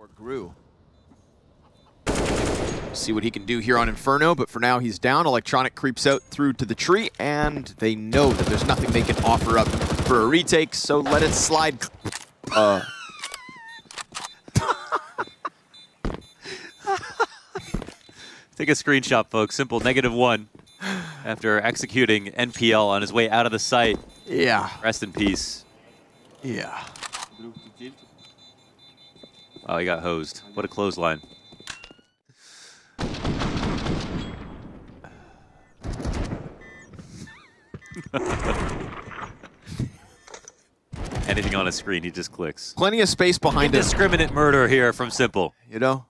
Or grew. See what he can do here on Inferno, but for now he's down. Electronic creeps out through to the tree, and they know that there's nothing they can offer up for a retake, so let it slide. Uh, Take a screenshot, folks. s1mple negative one after executing NPL on his way out of the site. yeah, Rest in peace. yeah. Oh, he got hosed. What a clothesline. Anything on a screen, he just clicks. Plenty of space behind him. Indiscriminate murder here from s1mple. you know?